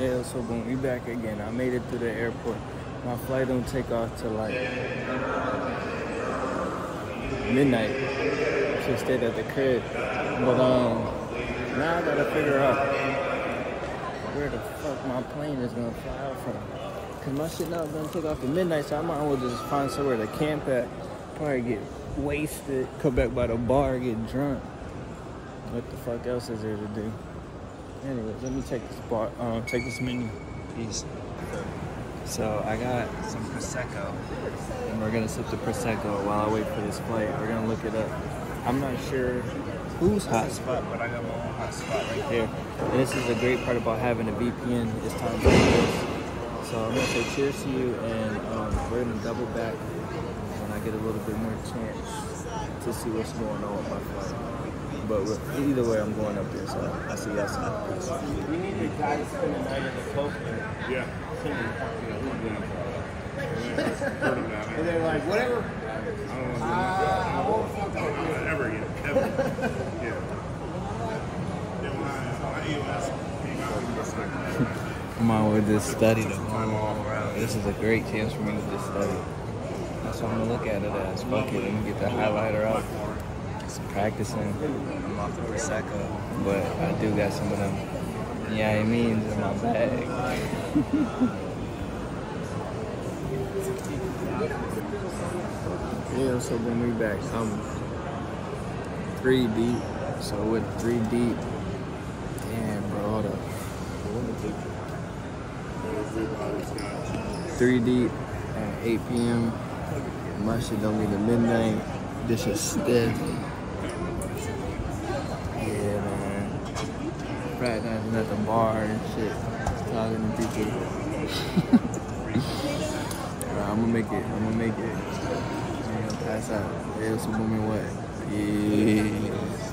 Yeah, so boom, we back again. I made it through the airport. My flight don't take off till like midnight. Should stayed at the crib. But um now I gotta figure out where the fuck my plane is gonna fly out from. Cause my shit now gonna take off at midnight, so I might as well just find somewhere to camp at. Probably get wasted, come back by the bar, get drunk. What the fuck else is there to do? Anyways, let me take this bar, um, take this menu. Peace. So I got some prosecco, and we're gonna sip the prosecco while I wait for this flight. We're gonna look it up. I'm not sure whose hotspot, but I got my own hotspot right here. And this is a great part about having a VPN. It's time do this. So I'm gonna say cheers to you, and um, we're gonna double back when I get a little bit more chance to see what's going on with my flight. But either way, I'm going up there, so I'll see y'all soon. We need a guy to spend the night in the cloak. Yeah. Heard of that. And they're like, whatever. I don't want Ah, I won't fuck to with do you. that ever again. Ever. yeah. Yeah, when I, when I EOS came out, it was like, Come on with this study the whole around. This is a great chance for me to just study. That's what I'm gonna look at it as. Fuck it, let me get the highlighter out. Practicing. I'm off the Prosecco, but I do got some of them yeah, it means in my bag. yeah, so when we back, I'm three deep. So with three deep, damn bro, hold up. Three deep at 8 p.m. My shit don't get to midnight. This is stiff. Fraternizing at the bar and shit. Talking to people. Nah, I'm gonna make it. I'm gonna make it. I ain't gonna pass out. Yeah, Superwoman what? Peace.